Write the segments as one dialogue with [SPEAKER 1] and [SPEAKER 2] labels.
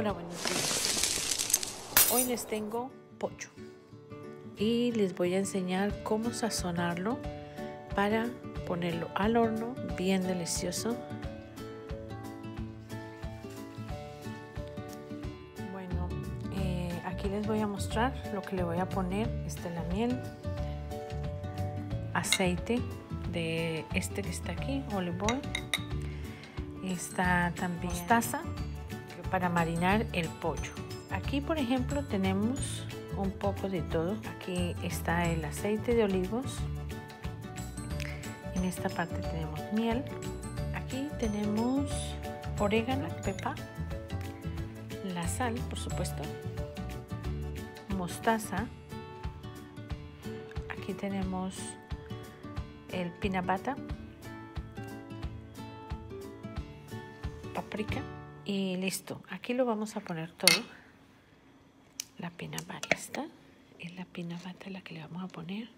[SPEAKER 1] Hola, buenos días. Hoy les tengo pollo y les voy a enseñar cómo sazonarlo para ponerlo al horno bien delicioso. Bueno, eh, aquí les voy a mostrar lo que le voy a poner. Esta es la miel, aceite de este que está aquí, olive oil. Está también mostaza para marinar el pollo. Aquí, por ejemplo, tenemos un poco de todo. Aquí está el aceite de olivos. En esta parte tenemos miel. Aquí tenemos orégano, pepa, la sal, por supuesto, mostaza. Aquí tenemos el pinabata, paprika y listo. Aquí lo vamos a poner todo. La pinabata está. Es la pinabata la que le vamos a poner.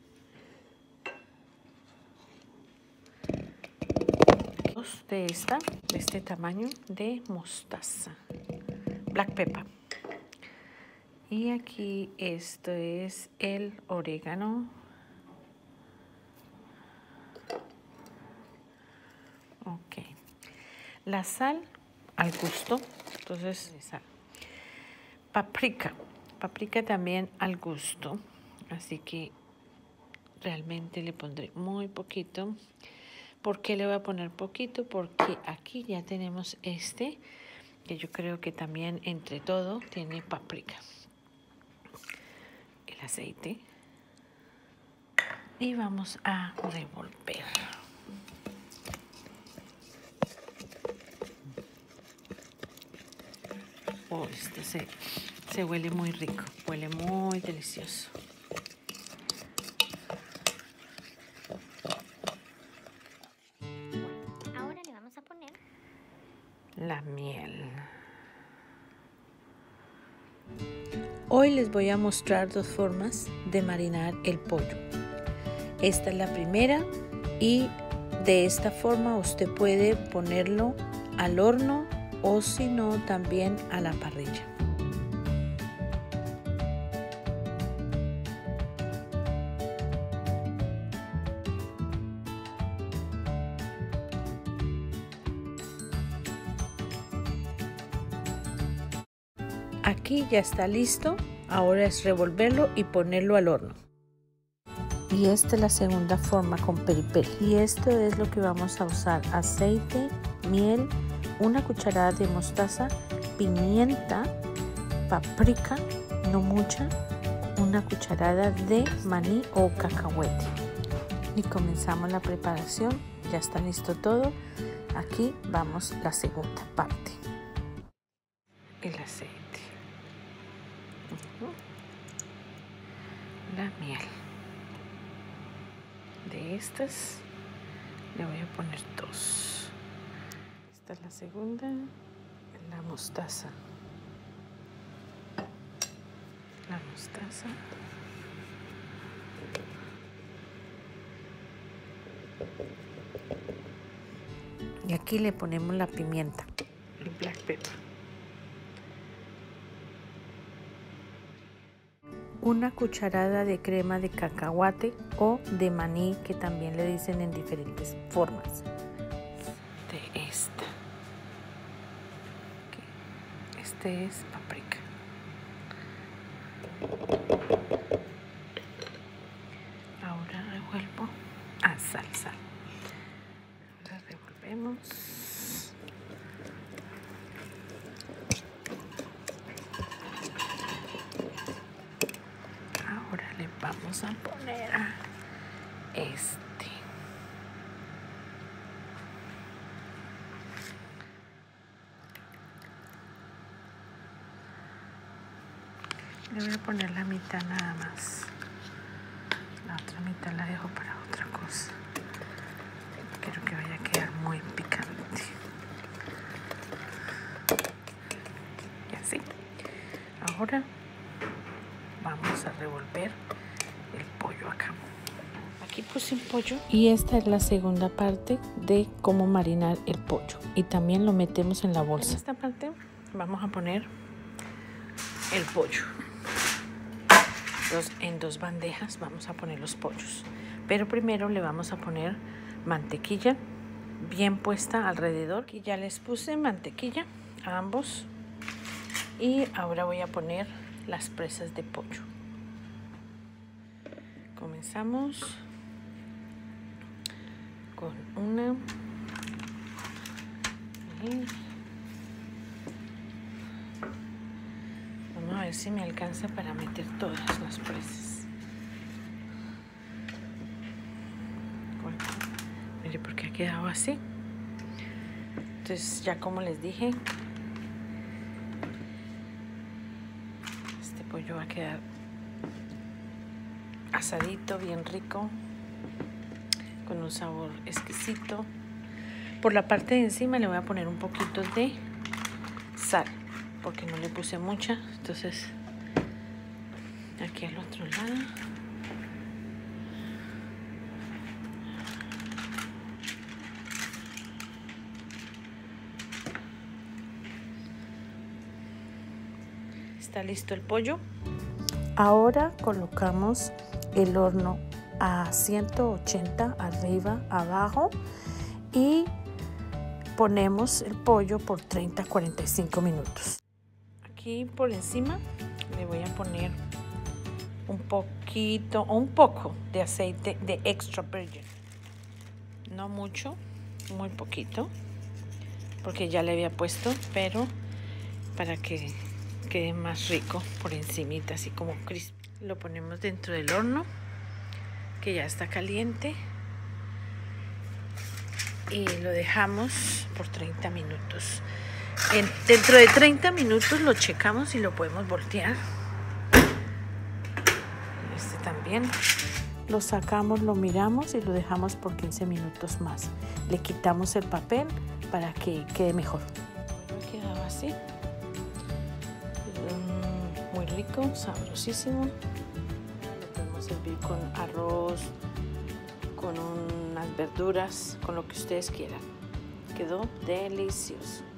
[SPEAKER 1] Dos de esta, de este tamaño de mostaza. Black pepper. Y aquí esto es el orégano Ok. La sal al gusto. Entonces. Paprika. Paprika también al gusto. Así que realmente le pondré muy poquito. ¿Por qué le voy a poner poquito? Porque aquí ya tenemos este, que yo creo que también entre todo tiene paprika. El aceite. Y vamos a revolver. Oh, este se, se huele muy rico, huele muy delicioso.
[SPEAKER 2] Ahora le vamos a poner
[SPEAKER 1] La miel. Hoy les voy a mostrar dos formas de marinar el pollo. Esta es la primera y de esta forma usted puede ponerlo al horno o si no también a la parrilla. Aquí ya está listo, ahora es revolverlo y ponerlo al horno. Y esta es la segunda forma con peripel. Y esto es lo que vamos a usar, aceite, miel, una cucharada de mostaza, pimienta, paprika, no mucha, una cucharada de maní o cacahuete. Y comenzamos la preparación, ya está listo todo. Aquí vamos la segunda parte. El aceite. La miel. De estas le voy a poner dos. Esta es la segunda, la mostaza. La mostaza. Y aquí le ponemos la pimienta, el black pepper. Una cucharada de crema de cacahuate o de maní que también le dicen en diferentes formas. Este es paprika. Ahora revuelvo a salsa. Ahora revolvemos. Ahora le vamos a poner a este. Le voy a poner la mitad nada más. La otra mitad la dejo para otra cosa. Quiero que vaya a quedar muy picante. Y así. Ahora vamos a revolver el pollo acá. Aquí puse un pollo y esta es la segunda parte de cómo marinar el pollo y también lo metemos en la bolsa. En esta parte vamos a poner el pollo. En dos bandejas vamos a poner los pollos. Pero primero le vamos a poner mantequilla bien puesta alrededor. Y ya les puse mantequilla a ambos. Y ahora voy a poner las presas de pollo. Comenzamos con una a si me alcanza para meter todas las presas. Mire, porque ha quedado así. Entonces, ya como les dije, este pollo va a quedar asadito, bien rico, con un sabor exquisito. Por la parte de encima le voy a poner un poquito de sal, porque no le puse mucha. Entonces, aquí al otro lado. Está listo el pollo. Ahora colocamos el horno a 180 arriba, abajo y ponemos el pollo por 30 45 minutos. Aquí por encima le voy a poner un poquito o un poco de aceite de extra virgin. No mucho, muy poquito, porque ya le había puesto, pero para que quede más rico por encimita, así como crispy. Lo ponemos dentro del horno, que ya está caliente. Y lo dejamos por 30 minutos. Dentro de 30 minutos lo checamos y lo podemos voltear. Este también. Lo sacamos, lo miramos y lo dejamos por 15 minutos más. Le quitamos el papel para que quede mejor. Ha quedado así muy rico, sabrosísimo. Lo podemos servir con arroz, con unas verduras, con lo que ustedes quieran. Quedó delicioso.